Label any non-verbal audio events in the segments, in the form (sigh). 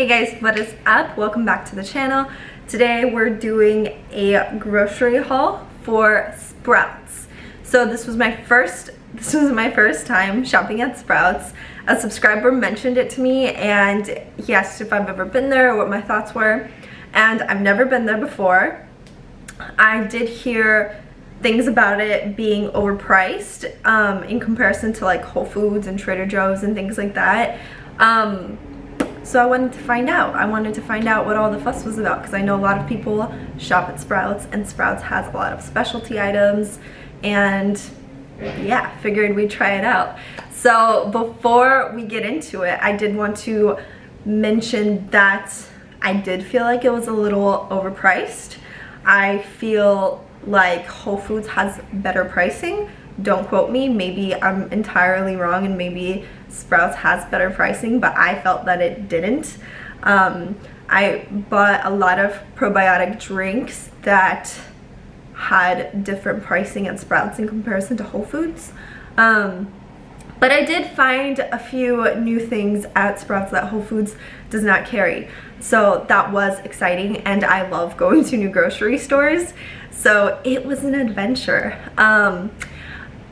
Hey guys, what is up? Welcome back to the channel. Today we're doing a grocery haul for Sprouts. So this was my first (laughs) this was my first time shopping at Sprouts. A subscriber mentioned it to me and he asked if I've ever been there or what my thoughts were. And I've never been there before. I did hear things about it being overpriced um, in comparison to like Whole Foods and Trader Joe's and things like that. Um, so I wanted to find out. I wanted to find out what all the fuss was about because I know a lot of people shop at Sprouts and Sprouts has a lot of specialty items and yeah, figured we'd try it out. So before we get into it, I did want to mention that I did feel like it was a little overpriced. I feel like Whole Foods has better pricing. Don't quote me, maybe I'm entirely wrong and maybe Sprouts has better pricing, but I felt that it didn't. Um, I bought a lot of probiotic drinks that had different pricing at Sprouts in comparison to Whole Foods. Um, but I did find a few new things at Sprouts that Whole Foods does not carry. So that was exciting and I love going to new grocery stores. So it was an adventure. Um,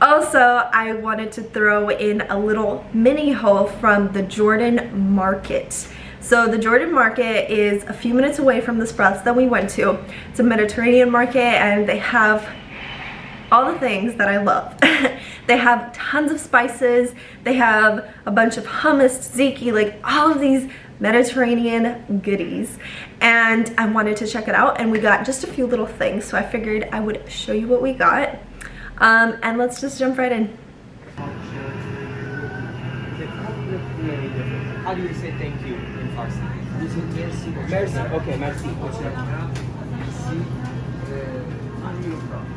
also, I wanted to throw in a little mini haul from the Jordan Market. So the Jordan Market is a few minutes away from the Sprouts that we went to. It's a Mediterranean market and they have all the things that I love. (laughs) they have tons of spices, they have a bunch of hummus, tzatziki, like all of these Mediterranean goodies and I wanted to check it out and we got just a few little things so I figured I would show you what we got um, and let's just jump right in. How do you say thank you in Farsi? Merci. Merci. Okay, merci. What's your name?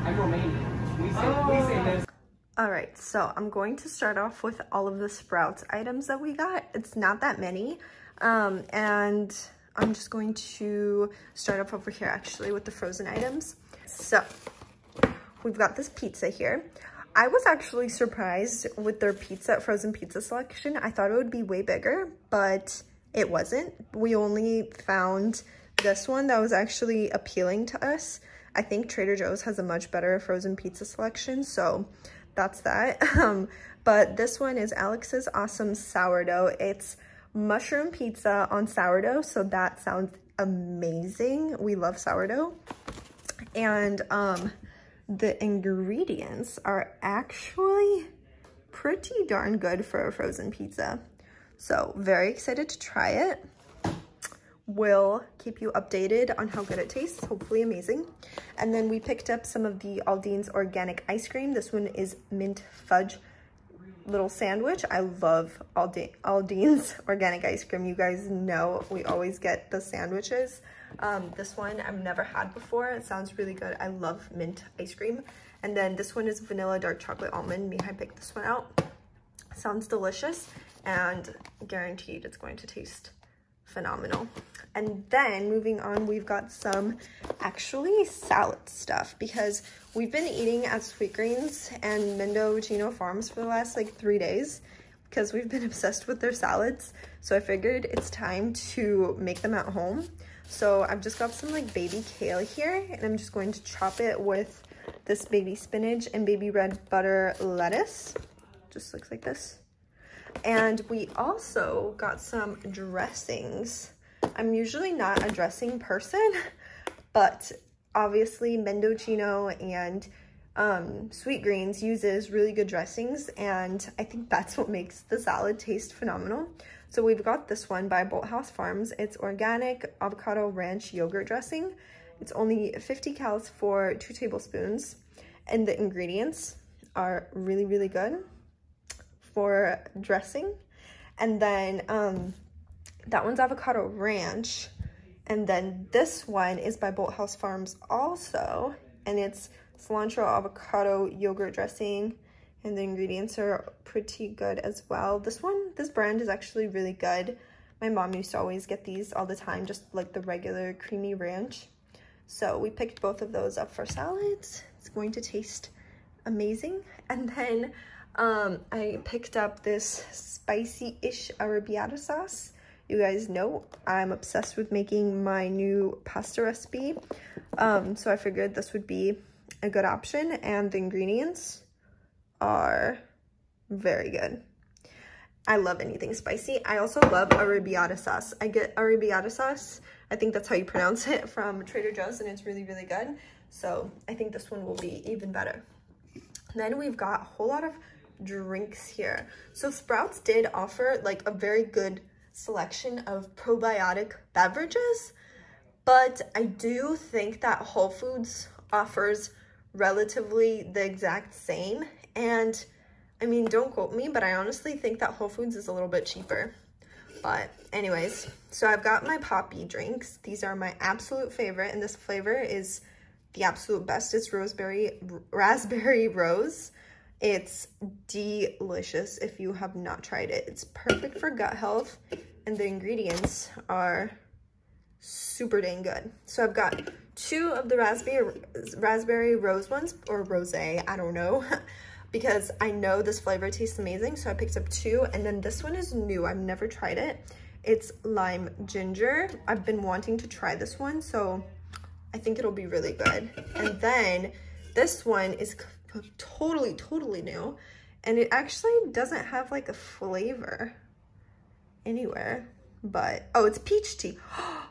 I'm Romanian. We say, we say merci. All right, so I'm going to start off with all of the Sprouts items that we got. It's not that many. Um, and I'm just going to start off over here actually with the frozen items. So we've got this pizza here. I was actually surprised with their pizza, frozen pizza selection. I thought it would be way bigger, but it wasn't. We only found this one that was actually appealing to us. I think Trader Joe's has a much better frozen pizza selection, so that's that. (laughs) Um, but this one is Alex's Awesome Sourdough. It's mushroom pizza on sourdough. So that sounds amazing. We love sourdough. And um, the ingredients are actually pretty darn good for a frozen pizza. So very excited to try it. Will keep you updated on how good it tastes, hopefully amazing. And then we picked up some of the Alden's organic ice cream. This one is mint fudge little sandwich. I love Alden's (laughs) organic ice cream. You guys know we always get the sandwiches. Um, this one I've never had before. It sounds really good. I love mint ice cream. And then this one is vanilla dark chocolate almond. Mihai picked this one out. Sounds delicious and guaranteed it's going to taste phenomenal. And then moving on, we've got some actually salad stuff because we've been eating at Sweet Greens and Mendocino Farms for the last like three days because we've been (laughs) obsessed with their salads. So I figured it's time to make them at home. So I've just got some like baby kale here and I'm just going to chop it with this baby spinach and baby red butter lettuce. Just looks like this. And we also got some dressings. I'm usually not a dressing person, (laughs) but obviously Mendocino and um, Sweetgreens uses really good dressings and I think that's what makes the salad taste phenomenal. So we've got this one by Bolthouse Farms. It's organic avocado ranch yogurt dressing. It's only 50 calories for two tablespoons and the ingredients are really, really good for dressing. And then um, that one's avocado ranch. And then this one is by Bolthouse Farms also. And it's cilantro avocado yogurt dressing. And the ingredients are pretty good as well. This one, this brand is actually really good. My mom used to always get these all the time, just like the regular creamy ranch. So we picked both of those up for salads. It's going to taste amazing. And then um, I picked up this spicy-ish arrabbiata sauce. You guys know I'm obsessed with making my new pasta recipe. Um, so I figured this would be a good option and the ingredients are very good. I love anything spicy. I also love arrabbiata sauce. I get arrabbiata sauce, I think that's how you pronounce it, from Trader Joe's and it's really, really good. So I think this one will be even better. Then we've got a whole lot of drinks here. So Sprouts did offer like a very good selection of probiotic beverages, but I do think that Whole Foods offers relatively the exact same. And I mean, don't quote me, but I honestly think that Whole Foods is a little bit cheaper. But anyways, so I've got my Poppi drinks. These are my absolute favorite, and this flavor is the absolute best. It's rosemary, raspberry rose. It's delicious if you have not tried it. It's perfect for gut health, and the ingredients are super dang good. So I've got two of the raspberry raspberry rose ones, or rosé, I don't know, (laughs) because I know this flavor tastes amazing. So I picked up two, and then this one is new. I've never tried it. It's lime ginger. I've been wanting to try this one, so I think it'll be really good. And then this one is totally, totally new. And it actually doesn't have like a flavor anywhere, but, oh, it's peach tea. (gasps) Oh,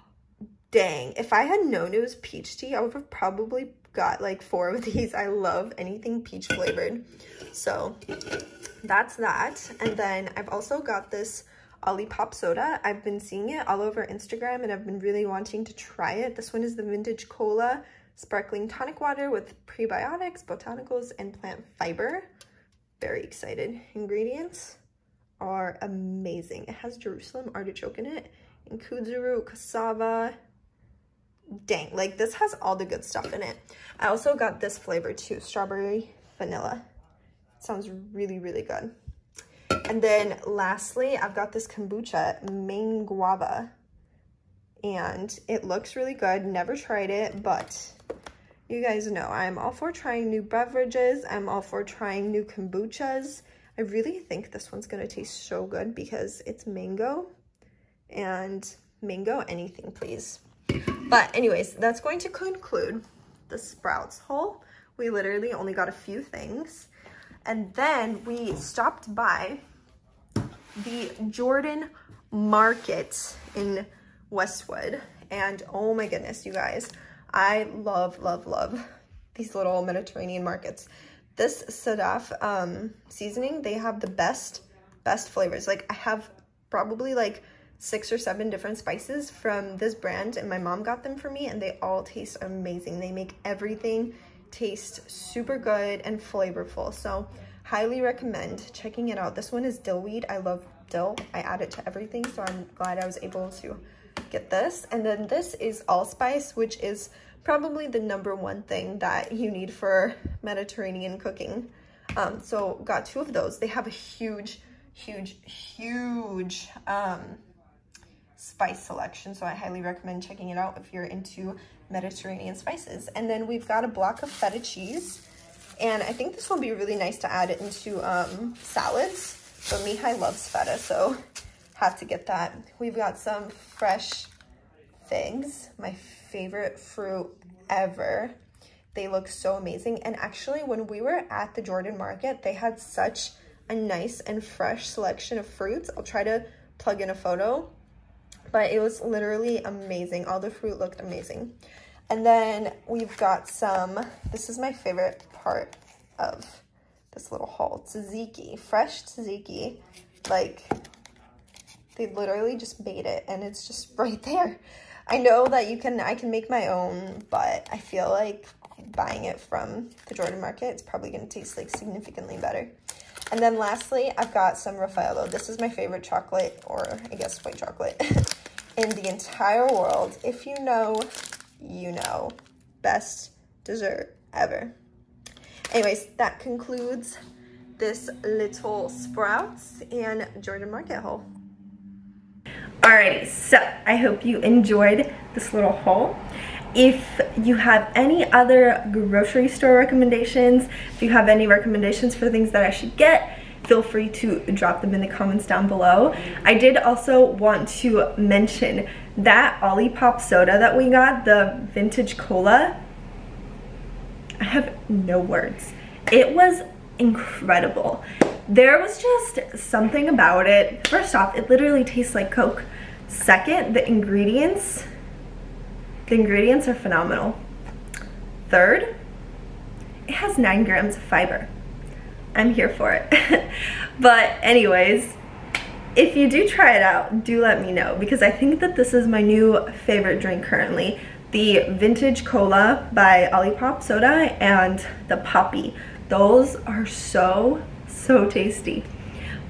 Dang, if I had known it was peach tea, I would have probably got like four of (laughs) these. I love anything peach flavored. So that's that. And then I've also got this Olipop soda. I've been seeing it all over Instagram and I've been really wanting to try it. This one is the Vintage Cola Sparkling Tonic Water with prebiotics, botanicals, and plant fiber. Very excited. Ingredients are amazing. It has Jerusalem artichoke in it, and kudzu, cassava. Dang, like this has all the good stuff in it. I also got this flavor too, strawberry vanilla. sounds really, really good. And then lastly, I've got this kombucha, Maine Guava. And it looks really good. Never tried it, but you guys know I'm all for trying new beverages. I'm all for trying new kombuchas. I really think this one's going to taste so good because it's mango. And mango anything, please. But anyways, that's going to conclude the Sprouts haul. We literally only got a few things. And then we stopped by the Jordan Market in Westwood. And oh my goodness, you guys, I love, love, love these little Mediterranean markets. This Sadaf um, seasoning, they have the best, best flavors. Like I have probably like six or seven different spices from this brand and my mom got them for me and they all taste amazing. They make everything taste super good and flavorful. So highly recommend checking it out. This one is dill weed. I love dill. I add it to everything, so I'm glad I was able to get this. And then this is allspice, which is probably the number one thing that you need for Mediterranean cooking. Um, so got two of those. They have a huge, huge, huge um, spice selection. So I highly recommend checking it out if you're into Mediterranean spices. And then we've got a block of feta cheese. And I think this will be really nice to add it into um, salads. But Mihai loves feta, so had to get that. We've got some fresh figs, my favorite fruit ever. They look so amazing. And actually, when we were at the Jordan Market, they had such a nice and fresh selection of fruits. I'll try to plug in a photo, but it was literally amazing. All the fruit looked amazing. And then we've got some, this is my favorite part of this little haul. Tzatziki, fresh tzatziki. Like, they literally just made it and it's just (laughs) right there. I know that you can, I can make my own, but I feel like buying it from the Jordan Market, it's probably going to taste like significantly better. And then lastly, I've got some Raffaello. This is my favorite chocolate, or I guess white chocolate, (laughs) the entire world. If you know, you know. Best dessert ever. Anyways, that concludes this little Sprouts and Jordan Market haul. Alrighty, so I hope you enjoyed this little haul. If you have any other grocery store recommendations, if you have any recommendations for things that I should get, feel free to drop them in the comments down below. I did also want to mention that Olipop soda that we got, the vintage cola, I have no words. It was incredible. There was just something about it. First off, it literally tastes like Coke. Second, the ingredients, the ingredients are phenomenal. Third, it has nine grams of fiber. I'm here for it. (laughs) but anyways, if you do try it out, do let me know because I think that this is my new favorite drink currently. The Vintage Cola by Olipop Soda and the Poppi. Those are so, so tasty.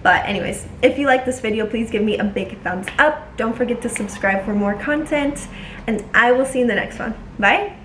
But anyways, if you like this video, please give me a big thumbs up. Don't forget to subscribe for more content, and I will see you in the next one. Bye!